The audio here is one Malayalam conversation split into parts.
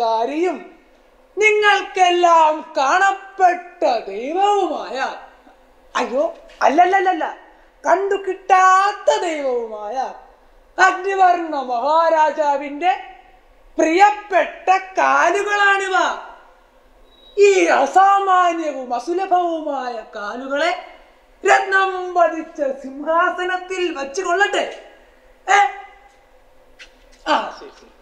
സന്തത നിങ്ങൾക്കെല്ലാം കാണപ്പെട്ട ദൈവവുമായ അയ്യോ അല്ലല്ലല്ല കണ്ടു കിട്ടാത്ത ദൈവവുമായ അഗ്നിവർണ മഹാരാജാവിന്റെ പ്രിയപ്പെട്ട കാലുകളാണിവ. ഈ അസാമാന്യവും അസുലഭവുമായ കാലുകളെ രത്നം പതിച്ച സിംഹാസനത്തിൽ വച്ചു കൊള്ളട്ടെ ആ ശരി ശരി.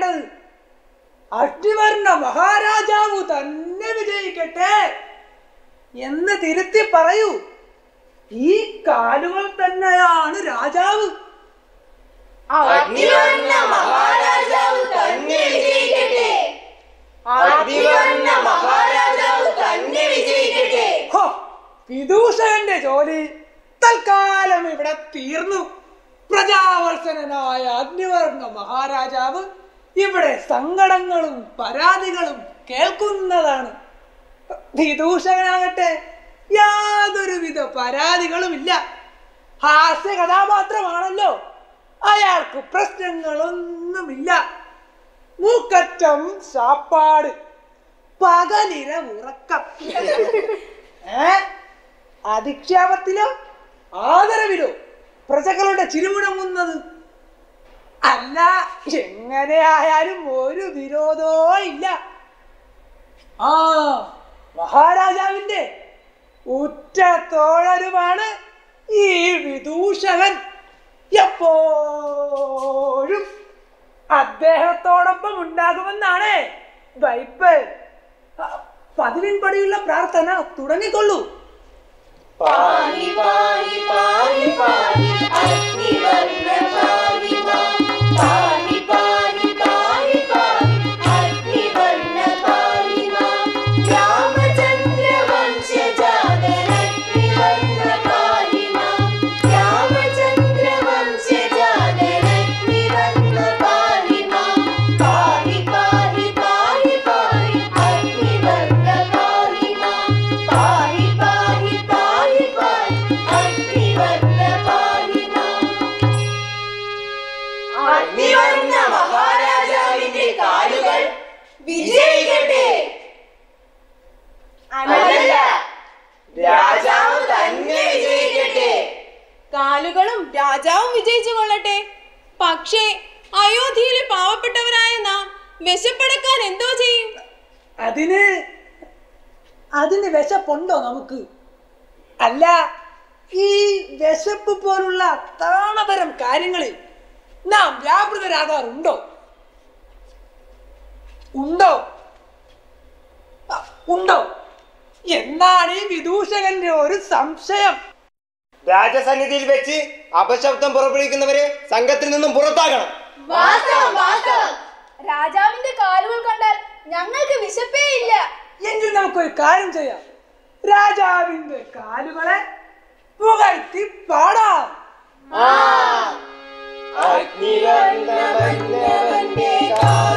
പറയേണ്ടത്? അഗ്നിവർണ മഹാരാജാവ് തന്നെ വിജയിക്കട്ടെ എന്ന് തിരുത്തി പറയൂ. ഈ കാലുകൾ തന്നെയാണ് രാജാവ്. മഹാരാജാവ് തന്നെ വിജയിക്കട്ടെ. അഗ്നിവർണ മഹാരാജാവ് തന്നെ വിജയിക്കട്ടെ. വിദൂഷകന്റെ ജോലി തൽക്കാലം ഇവിടെ തീർന്നു. പ്രജാവത്സനായ അഗ്നിവർണ മഹാരാജാവ് ഇവിടെ സങ്കടങ്ങളും പരാതികളും കേൾക്കുന്നതാണ്. വിദൂഷകനാകട്ടെ യാതൊരുവിധ പരാതികളുമില്ല ഹാസ്യ കഥാപാത്രമാണല്ലോ. അയാൾക്ക് പ്രശ്നങ്ങളൊന്നുമില്ല. മൂക്കറ്റം സാപ്പാട് പകലിര ഉറക്കം. അധിക്ഷേപത്തിലോ ആദരവിലോ പ്രജകളുടെ ചിരുമുടങ്ങുന്നത് അല്ല എങ്ങനെയായാലും ഒരു വിരോധോ ഇല്ല. ആ മഹാരാജാവിന്റെ ഉറ്റ തോഴരുമാണ് ഈ വിദൂഷകൻ എപ്പോഴും. അദ്ദേഹത്തോടൊപ്പം ഉണ്ടാകുമെന്നാണ് വൈപ്പ് പതിവിൻപടിയുള്ള പ്രാർത്ഥന തുടങ്ങിക്കൊള്ളൂ. പാരി പാരി പാരി പാരി അഗ്നി വന്ന മാം ഉണ്ടോ? ആ, ഉണ്ടോ? എന്നാണ് ഈ വിദൂഷകന്റെ ഒരു സംശയം. രാജസന്നിധിയിൽ വെച്ച് അപശബ്ദം പുറപ്പെടുവിക്കുന്നവരെ സംഘത്തിൽ നിന്നും പുറത്താകണം. വാസ്തവം വാസ്തവം. രാജാവിന്റെ കാലുകൾ കണ്ടാൽ ഞങ്ങൾക്ക് വിശപ്പേ ഇല്ല. എങ്കിൽ നമുക്കൊരു കാര്യം ചെയ്യാം. രാജാവിന്റെ കാലുകളെ പുകഴ്ത്തി പാടാം. അഗ്നിവർണവല്ലവന്റെ കാലുകളെ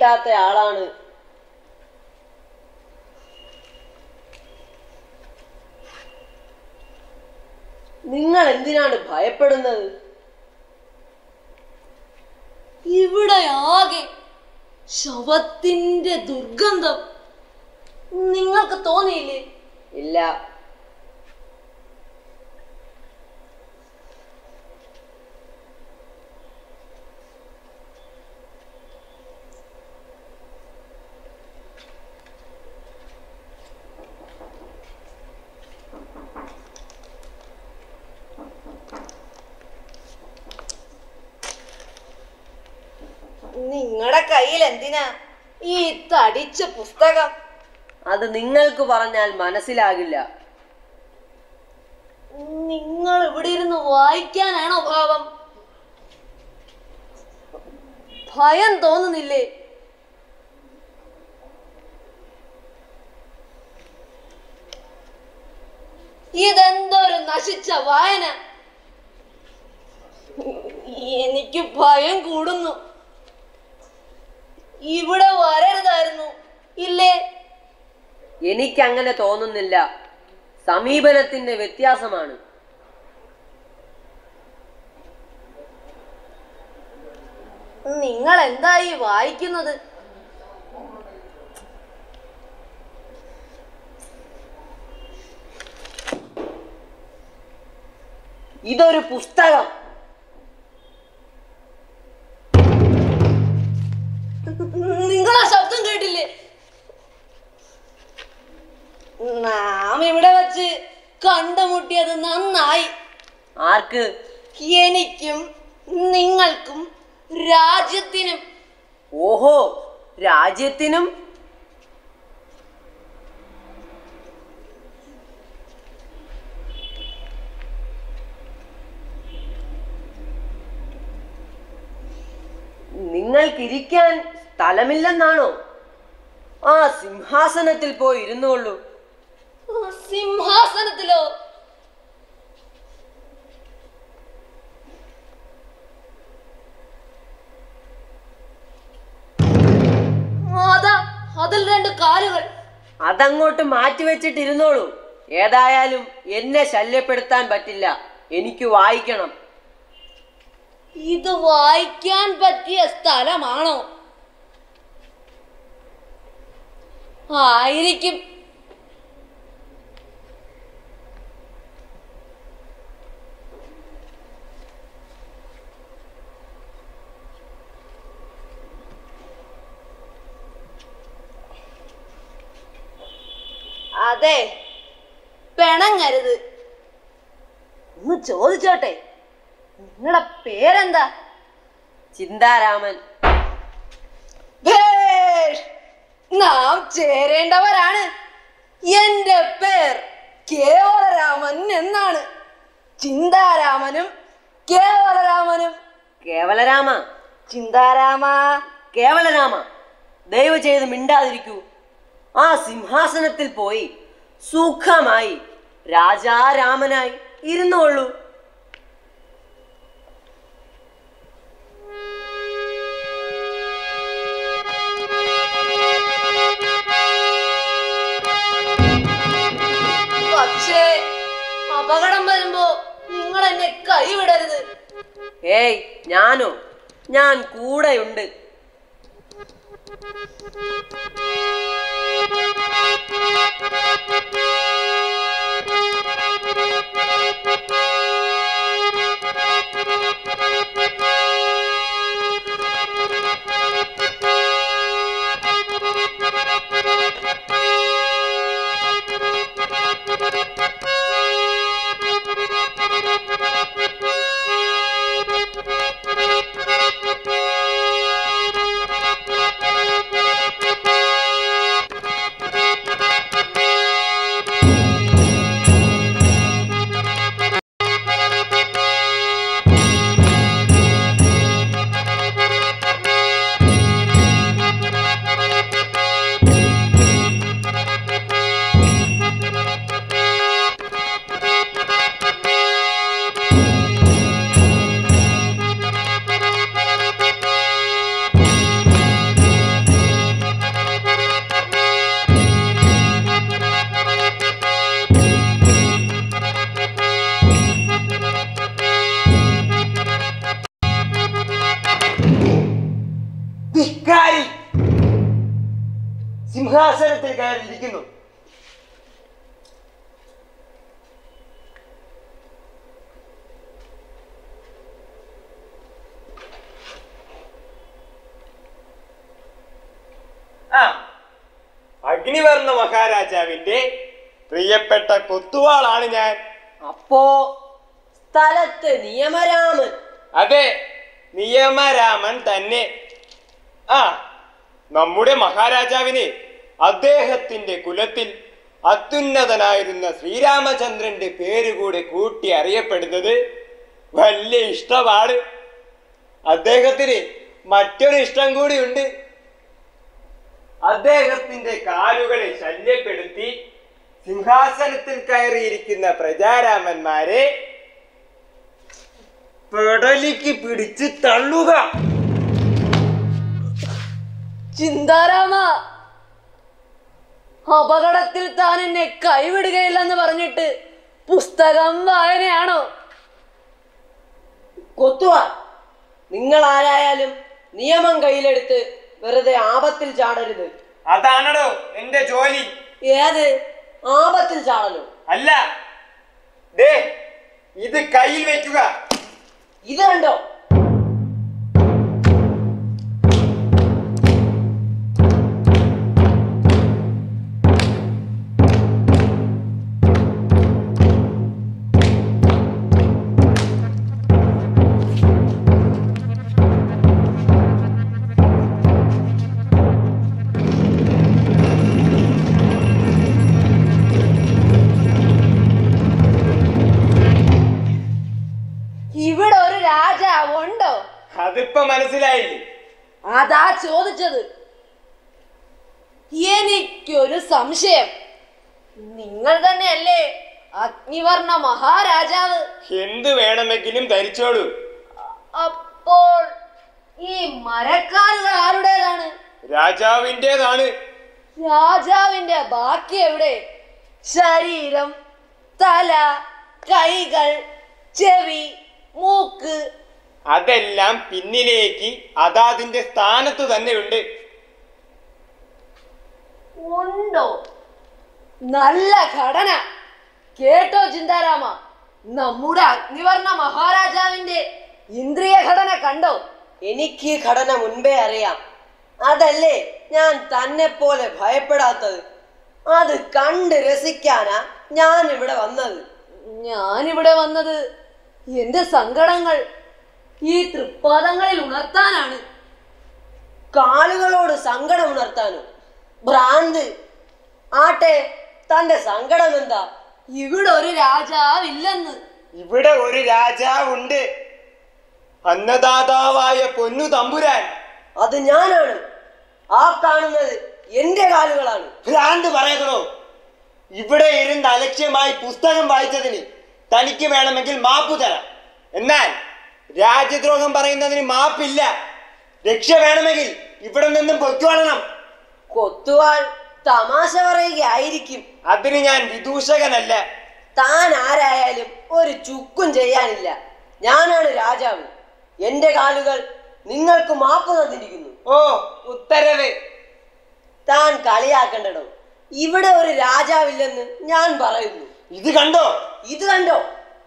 പിടികിട്ടാത്ത ആളാണ്. നിങ്ങൾ എന്തിനാണ് ഭയപ്പെടുന്നത്? ഇവിടെ ആകെ ശവത്തിന്റെ ദുർഗന്ധം. നിങ്ങൾക്ക് തോന്നിയില്ലേ? ഇല്ല നിങ്ങളുടെ കയ്യിൽ എന്തിനാ ഈ തടിച്ച പുസ്തകം. അത് നിങ്ങൾക്ക് പറഞ്ഞാൽ മനസ്സിലാകില്ല. നിങ്ങൾ ഇവിടെ ഇരുന്ന് വായിക്കാനാണോ ഭാവം ഭയം തോന്നുന്നില്ലേ? ഇതെന്തൊരു നശിച്ച വായന? എനിക്ക് ഭയം കൂടുന്നു. ഇവിടെ വരരുതായിരുന്നു. ഇല്ലേ? എനിക്കങ്ങനെ തോന്നുന്നില്ല. സമീപനത്തിന്റെ വ്യത്യാസമാണ്. നിങ്ങൾ എന്തായി വായിക്കുന്നത്? ഇതൊരു പുസ്തകം. നിങ്ങളാ ശബ്ദം കേട്ടില്ലേ? നാം ഇവിടെ വെച്ച് കണ്ടുമുട്ടിയത് നന്നായി. ആർക്ക്? എനിക്കും നിങ്ങൾക്കും രാജ്യത്തിനും. ഓഹോ രാജ്യത്തിനും? നിങ്ങൾക്കിരിക്കാൻ സ്ഥലമില്ലെന്നാണോ? ആ സിംഹാസനത്തിൽ പോയി ഇരുന്നുള്ളൂ സിംഹാസനത്തിലോ? അതാ അതിൽ രണ്ട് കാലുകൾ. അതങ്ങോട്ട് മാറ്റിവെച്ചിട്ടിരുന്നോളൂ ഏതായാലും എന്നെ ശല്യപ്പെടുത്താൻ പറ്റില്ല. എനിക്ക് വായിക്കണം. ഇത് വായിക്കാൻ പറ്റിയ സ്ഥലമാണോ? ആയിരിക്കും. അതെ പെണങ്ങരുത് ഒന്ന് ചോദിച്ചോട്ടെ? നിങ്ങളുടെ പേരെന്താ? ചിന്താരാമൻ. നാം ചേരേണ്ടവരാണ്. എന്റെ പേർ കേവലരാമൻ എന്നാണ്. ചിന്താരാമനും കേവലരാമനും. കേവലരാമ. ചിന്താരാമ. കേവലരാമ. ദയവ് ചെയ്ത് മിണ്ടാതിരിക്കൂ. ആ സിംഹാസനത്തിൽ പോയി സുഖമായി രാജാരാമനായി ഇരുന്നോളൂ എന്നെ കൈവിടരുത് ഏയ് ഞാനോ ഞാൻ കൂടെയുണ്ട് Thank you. അഗ്നിവർണ മഹാരാജാവിന്റെ പ്രിയപ്പെട്ട കൊത്തുവാളാണ് ഞാൻ. അപ്പോ സ്ഥലത്ത് നിയമരാമൻ. അതെ നിയമരാമൻ തന്നെ. ആ നമ്മുടെ മഹാരാജാവിന് അദ്ദേഹത്തിന്റെ കുലത്തിൽ അത്യുന്നതനായിരുന്ന ശ്രീരാമചന്ദ്രന്റെ പേര് കൂടെ കൂട്ടി അറിയപ്പെടുന്നത് വലിയ ഇഷ്ടമാണ്. അദ്ദേഹത്തിന് മറ്റൊരു ഇഷ്ടം കൂടിയുണ്ട്. അദ്ദേഹത്തിന്റെ കാലുകളെ ശല്യപ്പെടുത്തി സിംഹാസനത്തിൽ കയറിയിരിക്കുന്ന പ്രജാരാമന്മാരെ പെടലിക്ക് പിടിച്ച് തള്ളുക. ചിന്താരാമ അപകടത്തിൽ താൻ എന്നെ കൈവിടുകയില്ലെന്ന് പറഞ്ഞിട്ട് പുസ്തകം വായനയാണോ? കൊത്തുവാ നിങ്ങൾ ആരായാലും നിയമം കയ്യിലെടുത്ത് വെറുതെ ആപത്തിൽ ചാടരുത്. അതാണടോ എന്റെ ജോലി. ഏത്? ആപത്തിൽ ചാടലോ? അല്ല. ദേ ഇത് കയ്യിൽ വെക്കുക. ഇത് കണ്ടോ? ചോദിച്ചത്? എനിക്കൊരു സംശയം. നിങ്ങൾ തന്നെയല്ലേ അഗ്നിവർണ മഹാരാജാവ്? എന്ത് വേണമെങ്കിലും ധരിച്ചോളൂ. അപ്പോൾ ഈ മരക്കാലുകൾ ആരുടേതാണ്? രാജാവിന്റെതാണ്. രാജാവിന്റെ ബാക്കി എവിടെ? ശരീരം തല കൈകൾ ചെവി മൂക്ക് അതെല്ലാം പിന്നിലേക്ക് അതാതിന്റെ സ്ഥാനത്ത് തന്നെ ഉണ്ട്? ഉണ്ടോ നല്ല ഘടന. കേട്ടോ ചിന്താരാമ? നമ്മുടെ അഗ്നിവർണ മഹാരാജാവിന്റെ ഇന്ദ്രിയ ഘടന കണ്ടോ? എനിക്ക് ഈ ഘടന മുൻപേ അറിയാം. അതല്ലേ ഞാൻ തന്നെ പോലെ ഭയപ്പെടാത്തത്? അത് കണ്ട് രസിക്കാനാ ഞാൻ ഇവിടെ വന്നത്. ഞാൻ ഇവിടെ വന്നത്. എന്റെ സങ്കടങ്ങൾ ഈ തൃപ്പാദങ്ങളിൽ ഉണർത്താനാണ്. കാലുകളോട് സങ്കടം ഉണർത്താനും. ഭ്രാന്ത് ആട്ടെ തന്റെ സങ്കടം എന്താ ഇവിടെ ഒരു രാജാവില്ലെന്ന്. ഇവിടെ ഒരു രാജാവുണ്ട്. അന്നദാതാവായ പൊന്നു തമ്പുരാൻ. അത് ഞാനാണ്. ആ കാണുന്നത് എന്റെ കാലുകളാണ്. ഭ്രാന്ത് പറയണോ? ഇവിടെ ഇരുന്ന് അലക്ഷ്യമായി പുസ്തകം വായിച്ചതിന് തനിക്ക് വേണമെങ്കിൽ മാപ്പു തരാം. എന്നാൽ രാജ്യദ്രോഹം പറയുന്നതിന് മാപ്പില്ല. രക്ഷ വേണമെങ്കിൽ ഇവിടെ നിന്നും പൊയ്ക്കോളണം കൊത്തുവാൾ തമാശ പറയുകയായിരിക്കും. അതിന് ഞാൻ വിദൂഷകനല്ല. താൻ ആരായാലും ഒരു ചുക്കും ചെയ്യാനില്ല. ഞാനാണ് രാജാവ്. എന്റെ കാലുകൾ നിങ്ങൾക്ക് മാപ്പ് തന്നിരിക്കുന്നു. ഓ ഉത്തരവ്. താൻ കളിയാക്കണ്ടടോ. ഇവിടെ ഒരു രാജാവില്ലെന്ന് ഞാൻ പറയുന്നു. ഇത് കണ്ടോ? ഇത് കണ്ടോ?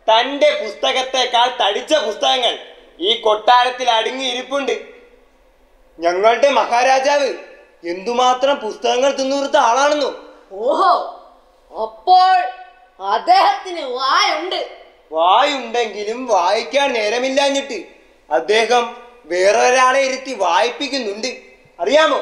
തന്റെ പുസ്തകത്തെക്കാൾ തടിച്ച പുസ്തകങ്ങൾ ഈ കൊട്ടാരത്തിൽ അടുങ്ങിയിരിപ്പുണ്ട് ഞങ്ങളുടെ മഹാരാജാവ് എന്തുമാത്രം പുസ്തകങ്ങൾ തിന്നുകൊടുത്ത ആളാണെന്നോ? ഓഹോ അപ്പോൾ അദ്ദേഹത്തിന് വായുണ്ട്. വായുണ്ടെങ്കിലും വായിക്കാൻ നേരമില്ലാഞ്ഞിട്ട് അദ്ദേഹം വേറൊരാളെ ഇരുത്തി വായിപ്പിക്കുന്നുണ്ട്. അറിയാമോ?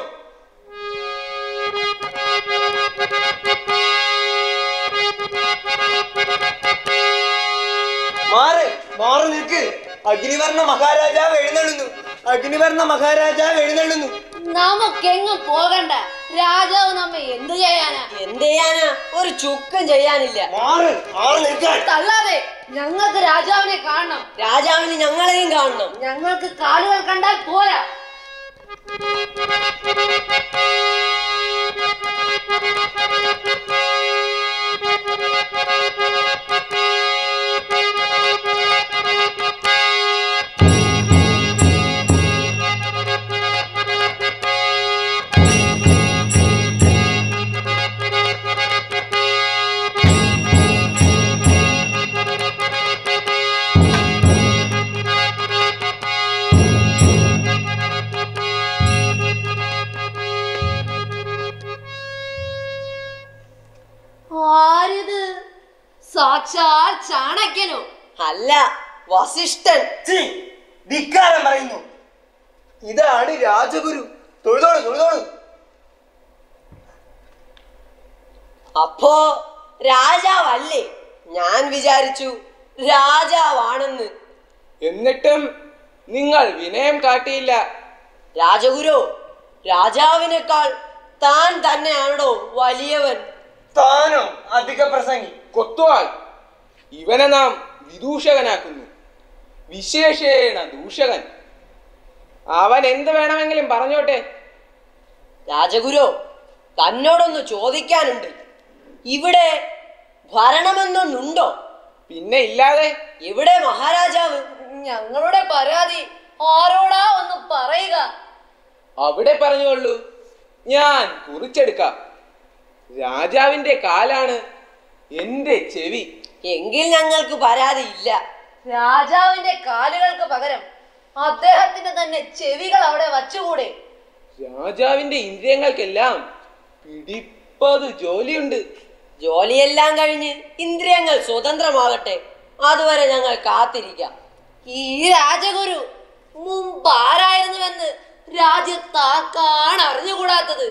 മാറ് മാറി നിൽക്ക്. അഗ്നിവർണ മഹാരാജാവ് എഴുന്നള്ളുന്നു. അഗ്നിവർണ മഹാരാജാവ് എഴുന്നള്ളുന്നു. നമുക്കെങ്ങും പോകണ്ട. രാജാവ് നമ്മെ എന്തു ചെയ്യാനാ? എന്ത് ചെയ്യാനാ? ഒരു ചുക്കും ചെയ്യാനില്ല. മാറ് മാറി നിൽക്കാൻ. തള്ളാതെ ഞങ്ങൾക്ക് രാജാവിനെ കാണണം. രാജാവിന് ഞങ്ങളെയും കാണണം. ഞങ്ങൾക്ക് കാലുകൾ കണ്ടാൽ പോരാ. സാക്ഷാൽ ഇതാണ് രാജഗുരു. തൊഴുതോളൂ തൊഴുതോളൂ. അപ്പോ രാജാവല്ലേ? ഞാൻ വിചാരിച്ചു രാജാവാണെന്ന്. എന്നിട്ടും നിങ്ങൾ വിനയം കാട്ടിയില്ല. രാജഗുരു രാജാവിനേക്കാൾ താൻ തന്നെയാണോ വലിയവൻ. താനോ അധിക പ്രസംഗി. കൊത്തുവാൾ ഇവനെ നാം വിദൂഷകനാക്കുന്നു. വിശേഷേണ ദൂഷകൻ. അവൻ എന്ത് വേണമെങ്കിലും പറഞ്ഞോട്ടെ. രാജഗുരു തന്നോടൊന്ന് ചോദിക്കാനുണ്ട്. ഇവിടെ ഭരണമെന്നൊന്നുണ്ടോ? പിന്നെ ഇല്ലാതെ. ഇവിടെ മഹാരാജാവ്? ഞങ്ങളുടെ പരാതി ആരോടാ ഒന്ന് പറയുക? അവിടെ പറഞ്ഞോളൂ ഞാൻ കുറിച്ചെടുക്കാം. രാജാവിന്റെ കാലാണ് എന്റെ ചെവി. എങ്കിൽ ഞങ്ങൾക്ക് പരാതിയില്ല. രാജാവിന്റെ കാലുകൾക്ക് പകരം അദ്ദേഹത്തിന്റെ തന്നെ ചെവികൾ അവിടെ വച്ചുകൂടെ? രാജാവിന്റെ ഇന്ദ്രിയങ്ങൾക്കെല്ലാം പിടിപ്പത് ജോലിയുണ്ട്. ജോലിയെല്ലാം കഴിഞ്ഞ് ഇന്ദ്രിയങ്ങൾ സ്വതന്ത്രമാകട്ടെ അതുവരെ ഞങ്ങൾ കാത്തിരിക്കാം. ഈ രാജഗുരു മുമ്പ് ആരായിരുന്നുവെന്ന് രാജ്യത്താക്കാണ് അറിഞ്ഞുകൂടാത്തത്?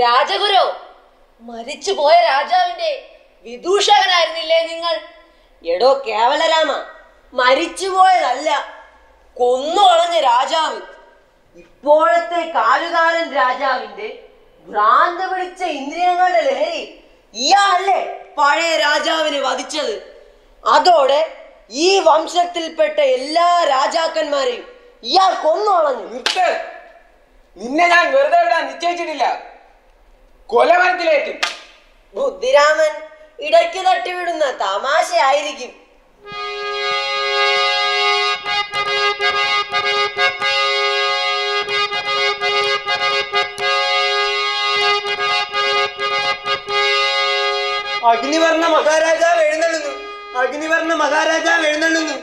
രാജഗുരു മരിച്ചുപോയ രാജാവിന്റെ വിദൂഷകനായിരുന്നില്ലേ നിങ്ങൾ? എടോ കേവലരാമ മരിച്ചുപോയതല്ല. കൊന്നുകളഞ്ഞ രാജാവ്. ഇപ്പോഴത്തെ കാലുകാരൻ രാജാവിന്റെ ഭ്രാന്ത പിടിച്ച ഇന്ദ്രിയങ്ങളുടെ ലഹരി ഇയാളല്ലേ പഴയ രാജാവിനെ വധിച്ചത്. അതോടെ ഈ വംശത്തിൽപ്പെട്ട എല്ലാ രാജാക്കന്മാരെയും ഇയാൾ കൊന്നുകളഞ്ഞു നിർത്ത് നിന്നെ ഞാൻ വെറുതെ വിടാൻ നിശ്ചയിച്ചിട്ടില്ല. കൊലമരത്തിലേക്ക് ബുദ്ധിരാമൻ ഇടയ്ക്ക് തട്ടിവിടുന്ന തമാശയായിരിക്കും. അഗ്നിവർണ മഹാരാജാവ് എഴുന്നള്ളുന്നു. അഗ്നിവർണ മഹാരാജാവ് എഴുന്നള്ളുന്നു.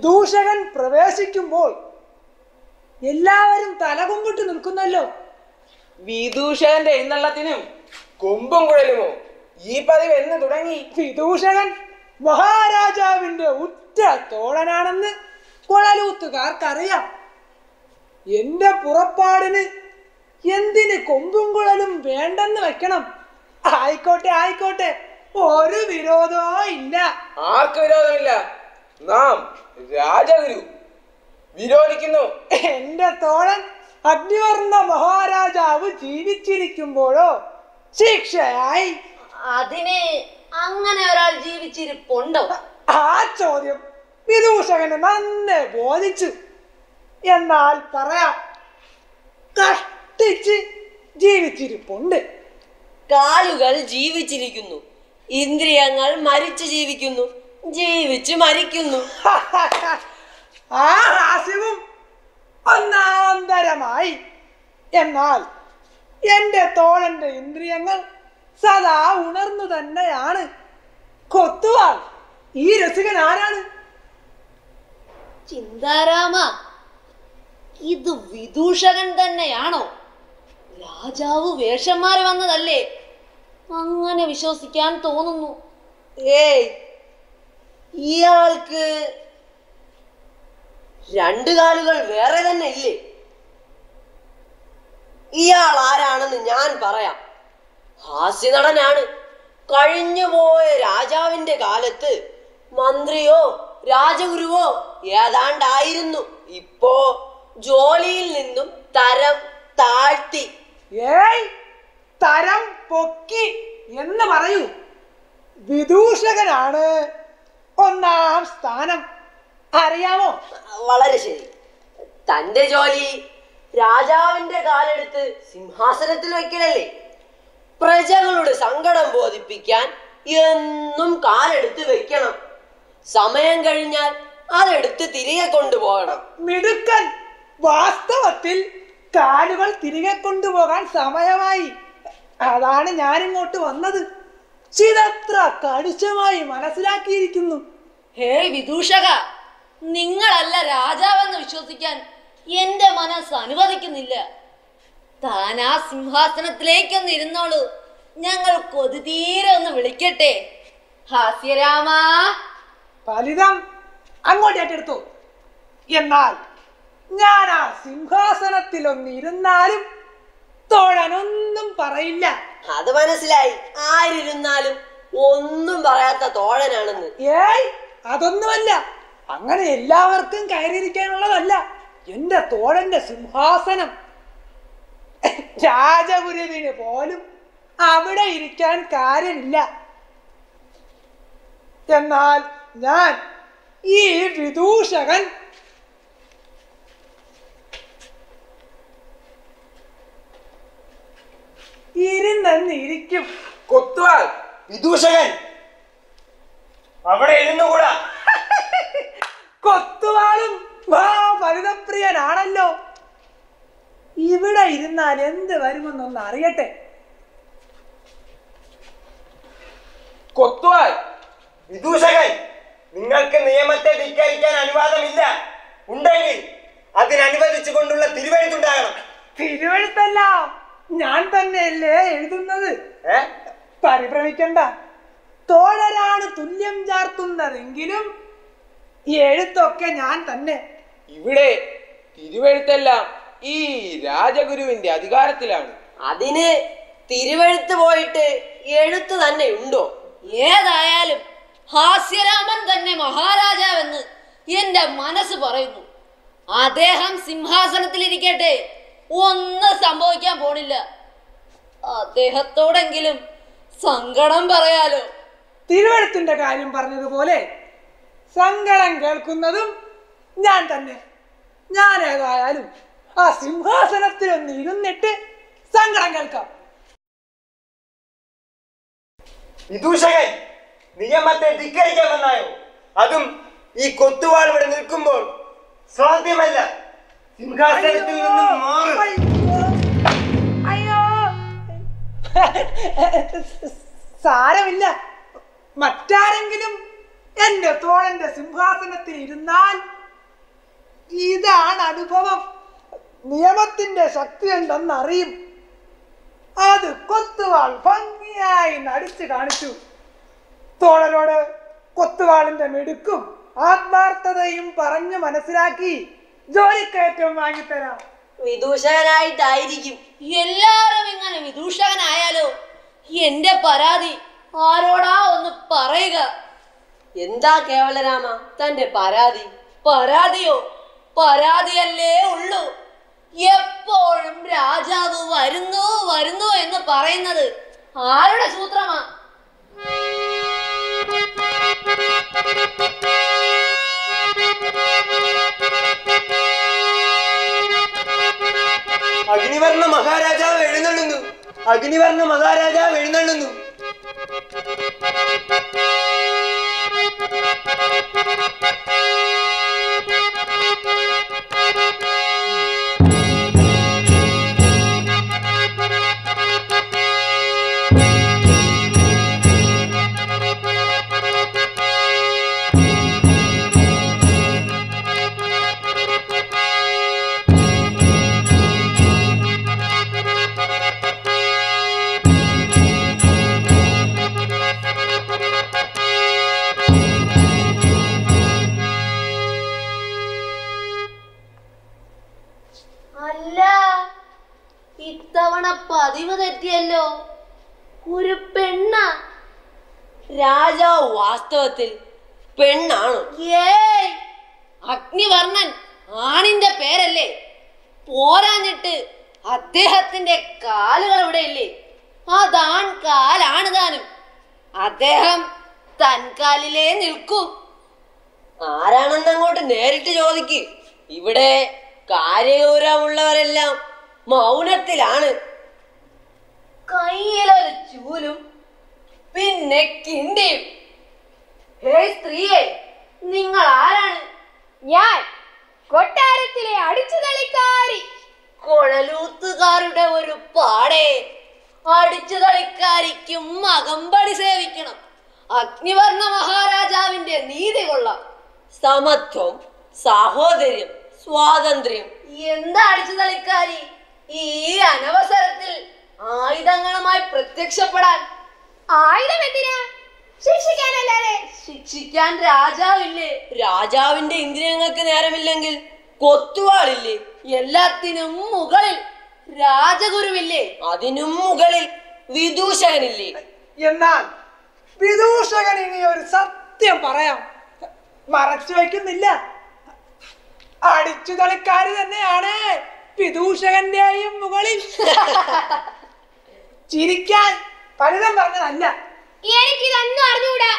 വിദൂഷകൻ പ്രവേശിക്കുമ്പോൾ എല്ലാവരും തലകുമ്പിട്ട് നിൽക്കുന്നല്ലോ. വിദൂഷകന്റെ എഴുന്നള്ളത്തിനും കൊമ്പും കുഴലുമോ? ഈ പതിവ് എന്ന് തുടങ്ങി വിദൂഷകൻ മഹാരാജാവിന്റെ ഉറ്റ തോഴനാണെന്ന് കുഴലൂത്തുകാർക്കറിയാം. എന്റെ പുറപ്പാടിന് എന്തിന് കൊമ്പും കുഴലും വേണ്ടെന്ന് വെക്കണം? ആയിക്കോട്ടെ ആയിക്കോട്ടെ ഒരു വിരോധമോ ഇല്ല ആർക്ക് വിരോധമില്ല? നാം രാജഗുരു. വിരോധിക്കുന്നു. എന്റെ തോഴൻ അഗ്നിവർണ മഹാരാജാവ് ജീവിച്ചിരിക്കുമ്പോഴോ? ശിക്ഷയായി. അതിനെ അങ്ങനെ ഒരാൾ ജീവിച്ചിരിപ്പുണ്ടോ? ആ ചോദ്യം വിദൂഷകന് നന്നെ ബോധിച്ചു. എന്നാൽ പറയാം കഷ്ടിച്ച് ജീവിച്ചിരിപ്പുണ്ട്. കാലുകൾ ജീവിച്ചിരിക്കുന്നു. ഇന്ദ്രിയങ്ങൾ മരിച്ചു ജീവിക്കുന്നു. ജീവിച്ചു മരിക്കുന്നു. ആ ഹാസ്യവും ഒന്നാന്തരമായി എന്നാൽ എന്റെ തോഴന്റെ ഇന്ദ്രിയങ്ങൾ സദാ ഉണർന്നു തന്നെയാണ്. കൊത്തുവാൾ ഈ രസികൻ ആരാണ്? ചിന്താരാമ ഇത് വിദൂഷകൻ തന്നെയാണോ? രാജാവ് വേഷം മാറി വന്നതല്ലേ? അങ്ങനെ വിശ്വസിക്കാൻ തോന്നുന്നു. ഏയ് ഇയാൾക്ക് രണ്ടു കാലുകൾ വേറെ തന്നെ ഇല്ലേ? ഇയാൾ ആരാണെന്ന് ഞാൻ പറയാം. ഹാസ്യനടനാണ് കഴിഞ്ഞുപോയ രാജാവിന്റെ കാലത്ത് മന്ത്രിയോ രാജഗുരുവോ ഏതാണ്ടായിരുന്നു. ഇപ്പോ ജോലിയിൽ നിന്നും തരം താഴ്ത്തി. ഏയ് തരം പൊക്കി എന്ന് പറയൂ. വിദൂഷകനാണ്. ഒന്നാം സ്ഥാനം. അറിയാമോ? വളരെ ശരി. തന്റെ ജോലി രാജാവിന്റെ കാലെടുത്ത് സിംഹാസനത്തിൽ വെക്കലല്ലേ? പ്രജകളുടെ സങ്കടം ബോധിപ്പിക്കാൻ എന്നും കാലെടുത്ത് വെക്കണം. സമയം കഴിഞ്ഞാൽ അതെടുത്ത് തിരികെ കൊണ്ടുപോകണം. മിടുക്കൻ വാസ്തവത്തിൽ കാലുകൾ തിരികെ കൊണ്ടുപോകാൻ സമയമായി. അതാണ് ഞാൻ ഇങ്ങോട്ട് വന്നത്. ചിതത്ര കണിശമായി മനസ്സിലാക്കിയിരിക്കുന്നു. ഹേ വിദൂഷക നിങ്ങളല്ല രാജാവെന്ന് വിശ്വസിക്കാൻ എന്റെ മനസ്സ് അനുവദിക്കുന്നില്ല. താൻ ആ സിംഹാസനത്തിലേക്കൊന്ന് ഇരുന്നോളൂ. ഞങ്ങൾ കൊതിതീരെ ഒന്ന് വിളിക്കട്ടെ. ഹാസ്യരാമ. ഫലിതം അങ്ങോട്ടേറ്റെടുത്തു എന്നാൽ ഞാൻ ആ സിംഹാസനത്തിലൊന്നിരുന്നാലും തോഴനൊന്നും പറയില്ല. അത് മനസ്സിലായി. ആരിരുന്നാലും ഒന്നും പറയാത്ത തോഴനാണെന്ന്. ഏയ് അതൊന്നുമല്ല. അങ്ങനെ എല്ലാവർക്കും കയറിയിരിക്കാനുള്ളതല്ല. എന്റെ തോഴന്റെ സിംഹാസനം. രാജഗുരുവിന് പോലും അവിടെ ഇരിക്കാൻ കാര്യമില്ല. എന്നാൽ ഞാൻ ഈ വിദൂഷകൻ ഇരുന്നിരിക്കും കൊത്തുവാൾ വിദൂഷകൻ. അവിടെ ഇരുന്നുകൂടാ. കൊത്തുവാളും വാ ഫലിതപ്രിയനാണല്ലോ ഇവിടെ ഇരുന്നാൽ എന്ത് വരുമെന്നൊന്ന് അറിയട്ടെ. കൊത്തുവാൾ വിദൂഷകൻ നിങ്ങൾക്ക് നിയമത്തെ ധിക്കരിക്കാൻ അനുവാദമില്ല. ഉണ്ടെങ്കിൽ അതിനനുവദിച്ചു കൊണ്ടുള്ള തിരുവഴുത്തുണ്ടാകണം. തിരുവഴുത്തല്ല. ഞാൻ തന്നെയല്ലേ എഴുതുന്നത്? പരിഭ്രമിക്കണ്ട. തോഴരാണ് തുല്യം ചാർത്തുന്നതെങ്കിലും എഴുത്തൊക്കെ ഞാൻ തന്നെ. ഇവിടെ തിരുവഴുത്തെല്ലാം ഈ രാജഗുരുവിന്റെ അധികാരത്തിലാണ്. അതിന് തിരുവഴുത്ത് പോയിട്ട് എഴുത്ത് തന്നെ ഉണ്ടോ? ഏതായാലും ഹാസ്യരാമൻ തന്നെ മഹാരാജാവെന്ന് എന്റെ മനസ്സ് പറയുന്നു. അദ്ദേഹം സിംഹാസനത്തിലിരിക്കട്ടെ. ഒന്നും സംഭവിക്കാൻ പോണില്ല. അദ്ദേഹത്തോടെങ്കിലും സങ്കടം പറയാലോ. തിരുവഴുത്തിന്റെ കാര്യം പറഞ്ഞതുപോലെ സങ്കടം കേൾക്കുന്നതും ഞാൻ തന്നെ. ഞാൻ ഏതായാലും ആ സിംഹാസനത്തിൽ ഒന്ന് ഇരുന്നിട്ട് സങ്കടം കേൾക്കാം. വിദൂഷകൻ നിയമത്തെ ധിക്കരിക്കാമെന്നായോ അതും ഈ കൊത്തുവാൾ ഇവിടെ നിൽക്കുമ്പോൾ സാധ്യമല്ല. സിംഹാസനത്തിൽ നിന്നും മാറി. അയ്യോ. സാരമില്ല. മറ്റാരെങ്കിലും എന്റെ തോളന്റെ സിംഹാസനത്തിൽ ഇരുന്നാൽ ഇതാണ് അനുഭവം. നിയമത്തിന്റെ ശക്തി എന്തെന്നറിയും അത് കൊത്തുവാൾ ഭംഗിയായി നടിച്ചു കാണിച്ചു. തോളനോട് കൊത്തുവാളിന്റെ മിടുക്കും ആത്മാർത്ഥതയും പറഞ്ഞു മനസ്സിലാക്കി. ജോലിക്കയറ്റം വാങ്ങിത്തരാം. വിദൂഷകനായിട്ടായിരിക്കും. എല്ലാരും ഇങ്ങനെ വിദൂഷകനായാലോ? എന്റെ പരാതി ആരോടാ ഒന്ന് പറയുക? എന്താ കേവലരാമ തന്റെ പരാതി? പരാതിയോ? പരാതിയല്ലേ ഉള്ളൂ. എപ്പോഴും രാജാവ് വരുന്നു വരുന്നു എന്ന് പറയുന്നത് ആരുടെ സൂത്രമാ? അഗ്നിവർണ മഹാരാജാവ് എഴുന്നള്ളുന്നു. അഗ്നിവർണ മഹാരാജാവ് എഴുന്നള്ളുന്നു. പിന്നെ കിണ്ടിയും ഹേ സ്ത്രീയെ നിങ്ങൾ ആരാണ്? ഞാൻ കൊട്ടാരത്തിലെ അടിച്ചു തളിക്കാരി കുഴലൂത്തുകാരുടെ ഒരു പാടേ. അടിച്ചു തളിക്കാരിക്കും അകമ്പടി സേവിക്കണം. അഗ്നിവർണ മഹാരാജാവിന്റെ നീതി കൊള്ളാം. സമത്വം സാഹോദര്യം സ്വാതന്ത്ര്യം. എന്താ അടിച്ചു തളിക്കാരി ഈ അനവസരത്തിൽ ആയുധങ്ങളുമായി പ്രത്യക്ഷപ്പെടാൻ ആയുധം എന്തിനാ? ശിക്ഷിക്കാനല്ലാതെ ശിക്ഷിക്കാൻ രാജാവില്ലേ? രാജാവിന്റെ ഇന്ദ്രിയങ്ങൾക്ക് നേരമില്ലെങ്കിൽ കൊത്തുവാളില്ലേ? എല്ലാത്തിനും മുകളിൽ രാജഗുരുവില്ലേ? അതിനും മുകളിൽ വിദൂഷകനില്ലേ? എന്നാൽ വിദൂഷകൻ ഇനി ഒരു സത്യം പറയാം. മറച്ചു വയ്ക്കുന്നില്ല. അടിച്ചു കളിക്കാരി തന്നെയാണ് വിദൂഷകന്റെയും മുകളിൽ. ചിരിക്കാൻ ഫലിതം പറഞ്ഞതല്ല. എനിക്ക് ഇതൊന്നും അറിഞ്ഞൂടാ.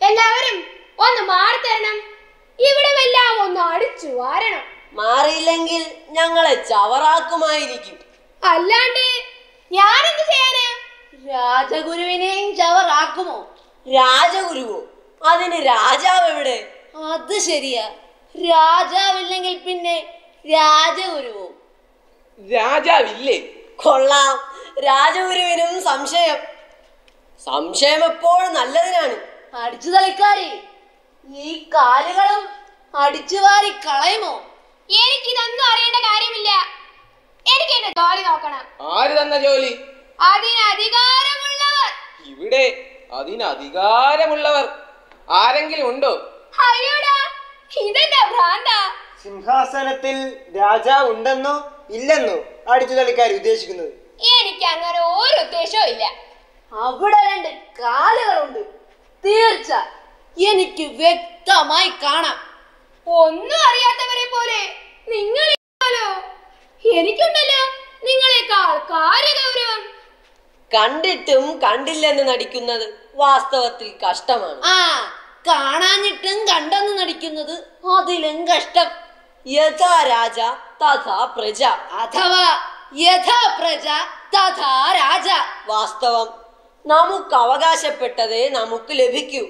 എല്ലാവരും ഒന്ന് മാറി തരണം ഇവിടെ എല്ലാം ഒന്ന് അടിച്ചു വാരണം. മാറിയില്ലെങ്കിൽ ഞങ്ങളെ ചവറാക്കുമായിരിക്കും. അല്ലാണ്ട് ഞാനെന്ത് ചെയ്യാനാ? രാജഗുരുവിനെയും ചവറാക്കുമോ? രാജഗുരുവോ? അതിന് രാജാവ് എവിടെ അത് ശരിയാ. രാജാവില്ലെങ്കിൽ പിന്നെ രാജഗുരുവോ? രാജാവില്ലേ? കൊള്ളാം. രാജഗുരുവിനും സംശയം. സംശയം എപ്പോഴും നല്ലതിനാണ്. അടിച്ചു തളിക്കാരി ഈ കാലുകളും അടിച്ചു വാരി കളയുമോ? എനിക്ക് ഇതൊന്നും അറിയേണ്ട കാര്യമില്ല. എനിക്ക് എന്റെ ജോലി നോക്കണം. ആര് തന്ന ജോലി? അതിന് അധികാരമുള്ളവർ ഇവിടെ അതിന് അധികാരമുള്ളവർ ആരെങ്കിലും ഉണ്ടോ? അയ്യോടാ ഇതെന്താ ഭ്രാന്ത? സിംഹാസനത്തിൽ രാജാവ് ഉണ്ടെന്നോ ഇല്ലെന്നോ? അടിച്ചു തളിക്കാർ ഉദ്ദേശിക്കുന്നത്? എനിക്ക് അങ്ങനെ ഒരു ഉദ്ദേശവും ഇല്ല. അവിടെ രണ്ട് കാലുകളുണ്ട്. തീർച്ച എനിക്ക് വ്യക്തമായി കാണാം. ഒന്നും അറിയാത്തവരെ പോലെ നിങ്ങൾ ഇരിക്കാലോ. എനിക്കുണ്ടല്ലോ നിങ്ങളെക്കാൾ കാര്യഗൗരവം. കണ്ടിട്ടും കണ്ടില്ലെന്ന് നടിക്കുന്നത് വാസ്തവത്തിൽ കഷ്ടമാണ്. ആ കാണാഞ്ഞിട്ടും കണ്ടെന്ന് നടിക്കുന്നത് അതിലും കഷ്ടം. യഥാ രാജ തഥാ പ്രജ. അഥവാ യഥാ പ്രജ തഥാ രാജ. വാസ്തവം. നമുക്ക് അവകാശപ്പെട്ടതേ നമുക്ക് ലഭിക്കൂ.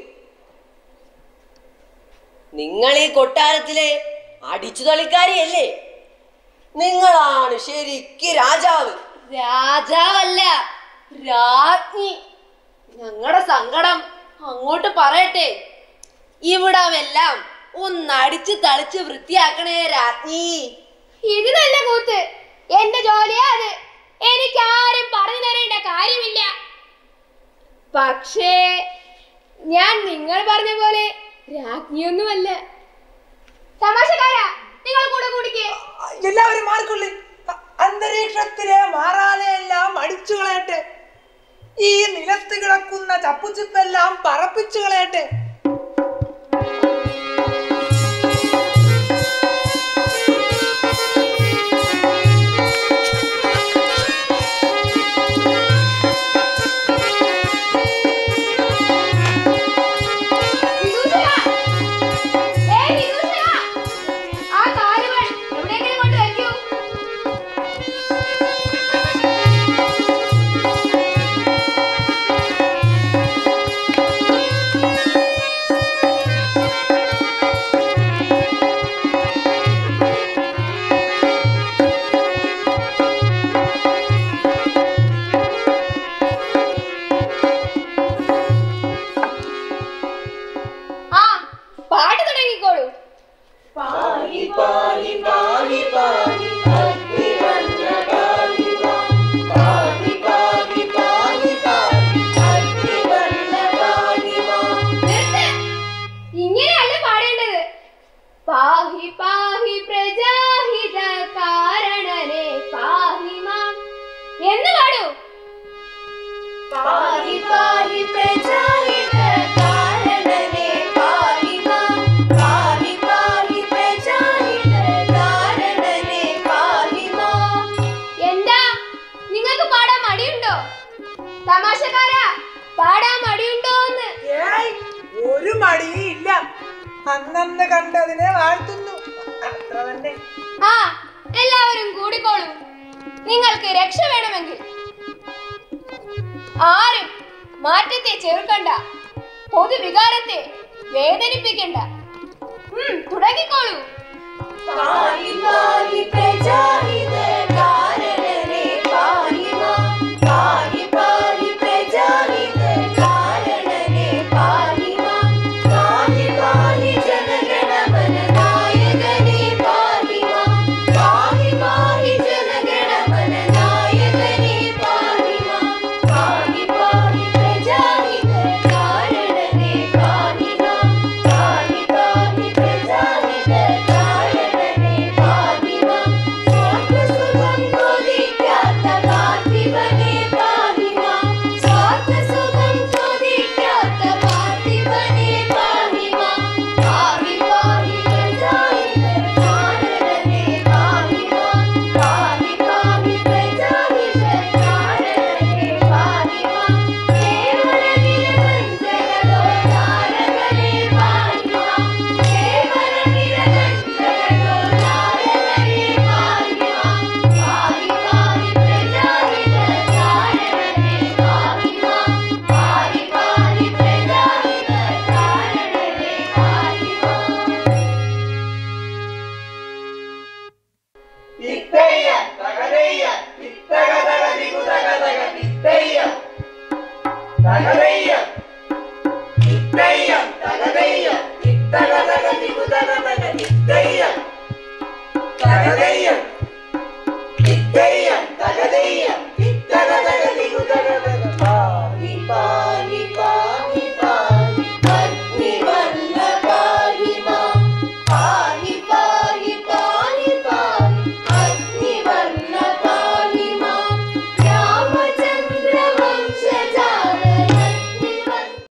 നിങ്ങൾ ഈ കൊട്ടാരത്തിലെ അടിച്ചു തളിക്കാരിയല്ലേ? നിങ്ങളാണ് ശരിക്ക് രാജാവ്. രാജാവല്ല രാജ്ഞി. ഞങ്ങളുടെ സങ്കടം അങ്ങോട്ട് പറയട്ടെ. ഇവിടമെല്ലാം ഒന്നടിച്ച് തളിച്ച് വൃത്തിയാക്കണേ രാജ്ഞി. ഇത് നല്ല കൂത്ത്. എന്റെ ജോലിയാ അത്. എനിക്ക് ആരും പറഞ്ഞു തരേണ്ട കാര്യമില്ല. പക്ഷേ ഞാൻ നിങ്ങൾ പറഞ്ഞ പോലെ രാജ്ഞിയൊന്നുമല്ല. തമാശക്കാരാ. നിങ്ങൾ കൂടെ കൂടിക്കേ. എല്ലാവരും മാറിക്കൊള്ളി. അ- അന്തരീക്ഷത്തിലെ മാറാലെയെല്ലാം അടിച്ചു കളയട്ടെ. ഈ നിലത്ത് കിടക്കുന്ന ചപ്പുചിപ്പെല്ലാം പറപ്പിച്ചു കളയട്ടെ. മടിയുണ്ടോ തമാശക്കാരാ പാടാൻ മടിയുണ്ടോന്ന്? ഏയ് ഒരു മടിയും ഇല്ല. അന്നന്ന് കണ്ടതിനെ വാഴ്ത്തുന്നു. അത്ര തന്നെ. ആ എല്ലാവരും കൂടിക്കോളൂ. നിങ്ങൾക്ക് രക്ഷ വേണമെങ്കിൽ. ആരും മാറ്റത്തെ ചെറുക്കണ്ട. പൊതുവികാരത്തെ വേദനിപ്പിക്കണ്ട. ഉം, തുടങ്ങിക്കോളൂ. ഇത്തയ്യം